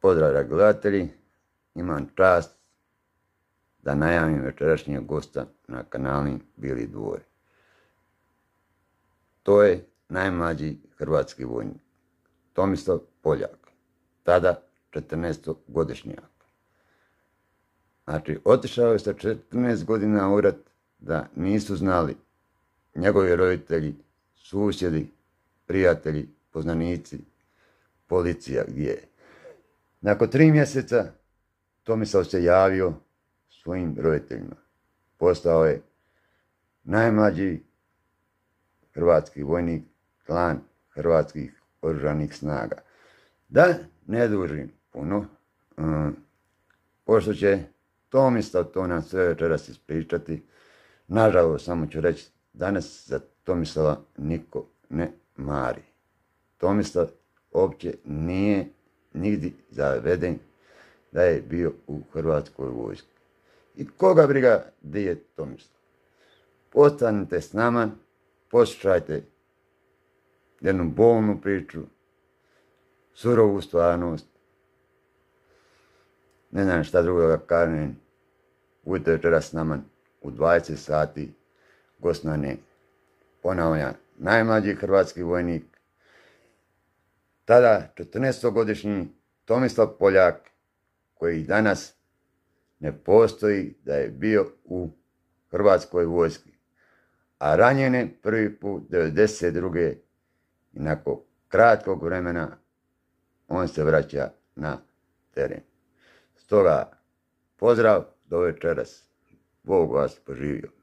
Pozdrav gledatelji, imam čast da najavim večerašnjeg gosta na kanali Bili dvor. To je najmlađi hrvatski vojnik, Tomislav Poljak, tada 14-godišnjak. Znači, otišao je sa 14 godina u rat da nisu znali njegovi roditelji, susjedi, prijatelji, poznanici, policija gdje je. Nakon tri mjeseca Tomislav se javio svojim roditeljima. Postao je najmlađi hrvatski vojnik, klan hrvatskih oružanih snaga. Da ne dužim puno, um, pošto će Tomislav to nam sve večeras ispričati, nažalost samo ću reći, danas za Tomislava niko ne mari. Tomislav uopće nije nigdje zaveden da je bio u Hrvatskoj vojski. I koga briga gdje je Tomislav? Postanite s nama, poslušajte jednu bolnu priču, surovu stvarnost. Ne znam šta drugo da kažem. Budite večeras s u 20 sati. Gosnane ponavljam, najmlađi hrvatski vojnik, tada 14-godišnji Tomislav Poljak, koji danas ne postoji da je bio u Hrvatskoj vojski. A ranjen je prvi put 92. i nakon kratkog vremena on se vraća na teren. Stoga, pozdrav do večeras. Bog vas poživio.